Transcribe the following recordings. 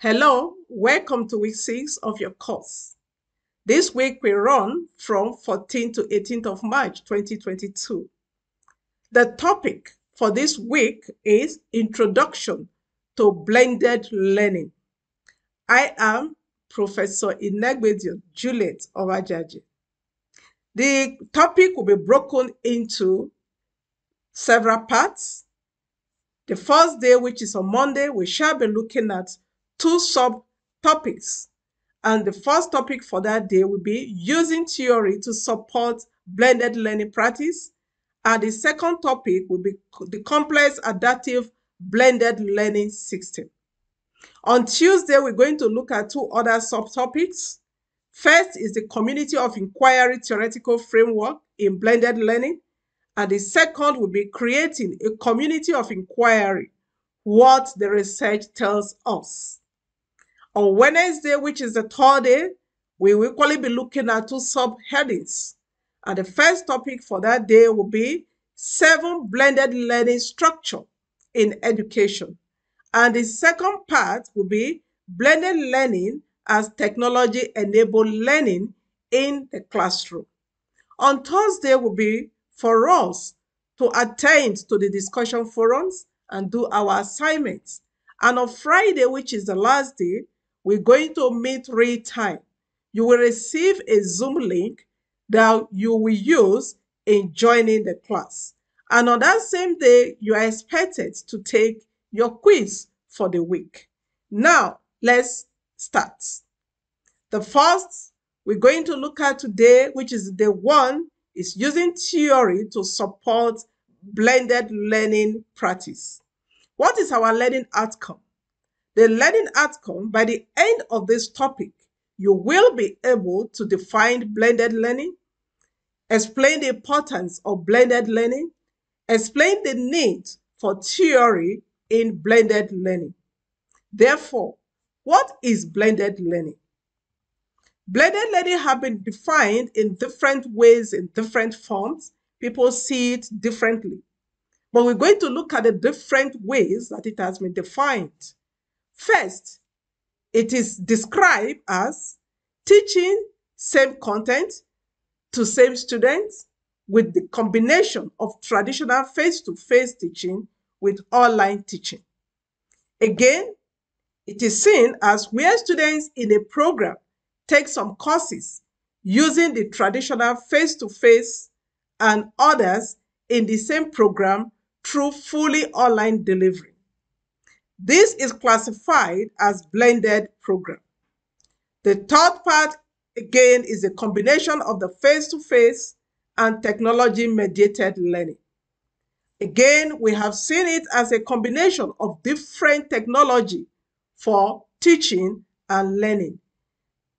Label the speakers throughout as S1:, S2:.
S1: Hello, welcome to week 6 of your course. This week we run from 14th to 18th of March 2022. The topic for this week is Introduction to Blended Learning. I am Professor Inegbedion Juliet Owajaji. The topic will be broken into several parts. The first day, which is on Monday, we shall be looking at two subtopics. And the first topic for that day will be using theory to support blended learning practice. And the second topic will be the complex adaptive blended learning system. On Tuesday, we're going to look at two other subtopics. First is the community of inquiry theoretical framework in blended learning. And the second will be creating a community of inquiry, what the research tells us. On Wednesday, which is the third day, we will equally be looking at two subheadings. And the first topic for that day will be seven blended learning structure in education. And the second part will be blended learning as technology enabled learning in the classroom. On Thursday will be for us to attend to the discussion forums and do our assignments. And on Friday, which is the last day, we're going to meet real time. You will receive a Zoom link that you will use in joining the class. And on that same day, you are expected to take your quiz for the week. Now, let's start. The first we're going to look at today, which is the one, is using theory to support blended learning practice. What is our learning outcome? The learning outcome, by the end of this topic, you will be able to define blended learning, explain the importance of blended learning, explain the need for theory in blended learning. Therefore, what is blended learning? Blended learning have been defined in different ways, in different forms. People see it differently. But we're going to look at the different ways that it has been defined. First, it is described as teaching same content to same students with the combination of traditional face-to-face -face teaching with online teaching. Again, it is seen as where students in a program take some courses using the traditional face-to-face -face and others in the same program through fully online delivery. This is classified as blended program. The third part, again, is a combination of the face-to-face -face and technology-mediated learning. Again, we have seen it as a combination of different technology for teaching and learning.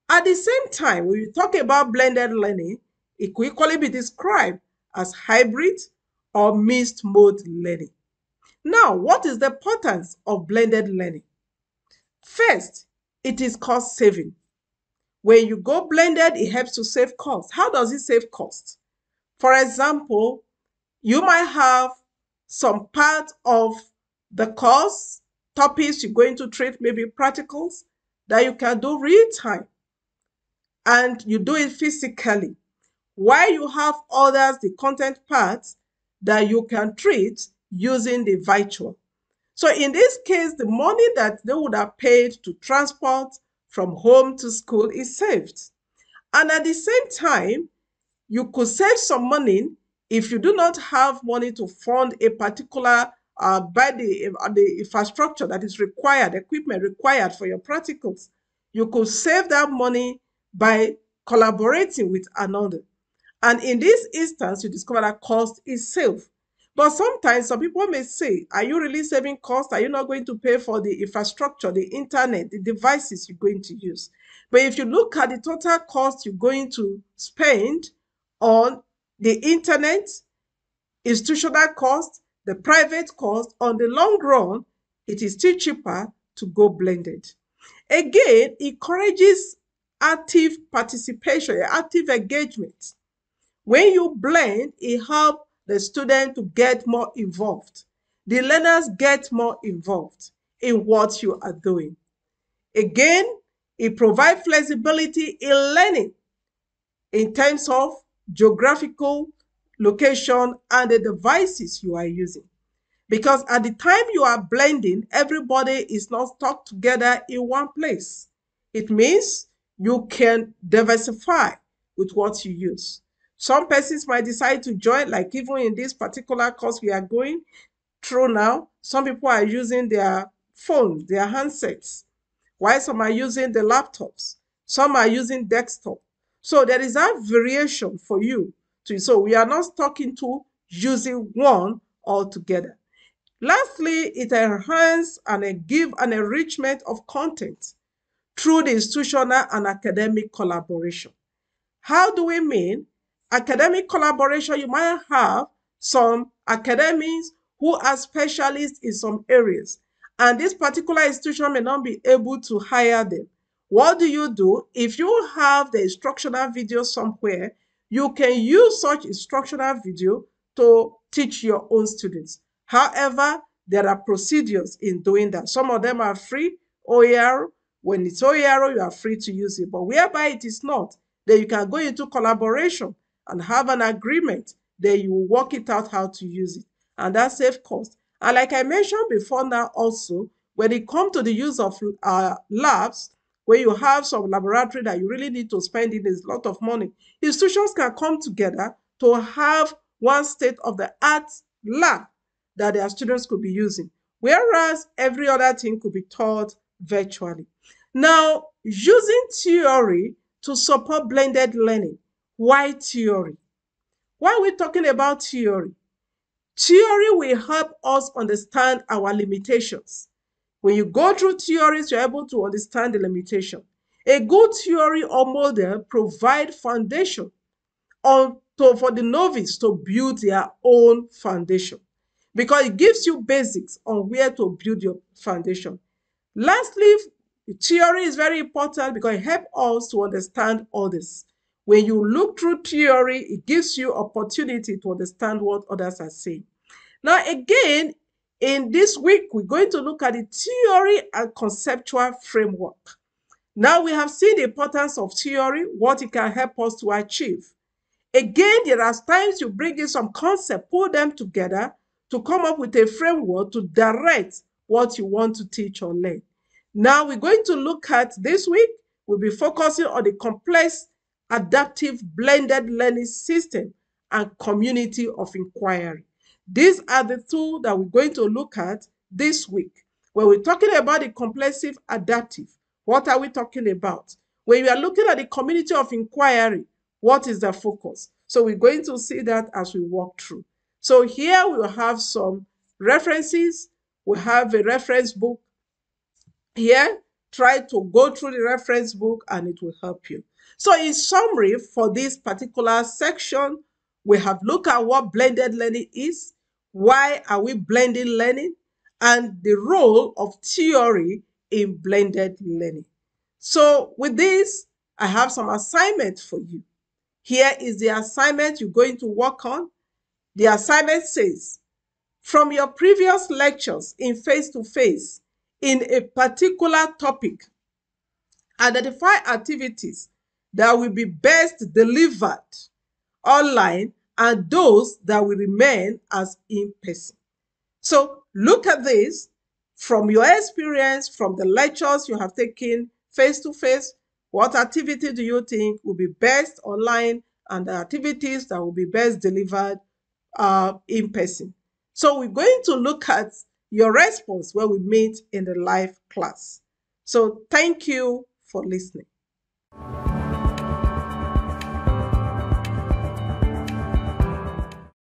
S1: At the same time, when we talk about blended learning, it could equally be described as hybrid or mixed mode learning. Now, what is the importance of blended learning? First, it is cost saving. When you go blended, it helps to save cost. How does it save cost? For example, you might have some part of the course, topics you're going to treat, maybe practicals, that you can do real time. And you do it physically. While you have others, the content parts, that you can treat using the virtual. So in this case, the money that they would have paid to transport from home to school is saved. And at the same time, you could save some money if you do not have money to fund a particular uh, by the, uh, the infrastructure that is required, equipment required for your practicals. You could save that money by collaborating with another. And in this instance, you discover that cost is saved. But sometimes some people may say, are you really saving cost? Are you not going to pay for the infrastructure, the internet, the devices you're going to use? But if you look at the total cost you're going to spend on the internet, institutional cost, the private cost, on the long run, it is still cheaper to go blended. Again, encourages active participation, active engagement. When you blend, it helps the student to get more involved. The learners get more involved in what you are doing. Again, it provides flexibility in learning in terms of geographical location and the devices you are using. Because at the time you are blending, everybody is not stuck together in one place. It means you can diversify with what you use. Some persons might decide to join, like even in this particular course we are going through now, some people are using their phones, their handsets, while some are using the laptops, some are using desktop. So there is a variation for you. To, so we are not talking to using one altogether. Lastly, it enhances and give an enrichment of content through the institutional and academic collaboration. How do we mean? Academic collaboration, you might have some academics who are specialists in some areas, and this particular institution may not be able to hire them. What do you do? If you have the instructional video somewhere, you can use such instructional video to teach your own students. However, there are procedures in doing that. Some of them are free, OER. When it's OER, you are free to use it. But whereby it is not, then you can go into collaboration and have an agreement. Then you work it out how to use it. And that saves cost. And like I mentioned before now also, when it comes to the use of uh, labs, where you have some laboratory that you really need to spend in a lot of money, institutions can come together to have one state of the art lab that their students could be using, whereas every other thing could be taught virtually. Now, using theory to support blended learning. Why theory? Why are we talking about theory? Theory will help us understand our limitations. When you go through theories, you're able to understand the limitation. A good theory or model provide foundation on to, for the novice to build their own foundation because it gives you basics on where to build your foundation. Lastly, theory is very important because it helps us to understand others. When you look through theory, it gives you opportunity to understand what others are saying. Now, again, in this week, we're going to look at the theory and conceptual framework. Now we have seen the importance of theory, what it can help us to achieve. Again, there are times you bring in some concept, pull them together to come up with a framework to direct what you want to teach or learn. Now we're going to look at this week, we'll be focusing on the complex adaptive blended learning system and community of inquiry. These are the two that we're going to look at this week. When we're talking about the complexive adaptive, what are we talking about? When we are looking at the community of inquiry, what is the focus? So we're going to see that as we walk through. So here we'll have some references. We have a reference book here. Try to go through the reference book and it will help you. So in summary, for this particular section, we have looked at what blended learning is, why are we blending learning, and the role of theory in blended learning. So with this, I have some assignment for you. Here is the assignment you're going to work on. The assignment says, from your previous lectures in face-to-face -face in a particular topic, identify activities that will be best delivered online and those that will remain as in-person. So look at this from your experience, from the lectures you have taken face-to-face, what activity do you think will be best online and the activities that will be best delivered uh, in person? So we're going to look at your response when we meet in the live class. So thank you for listening.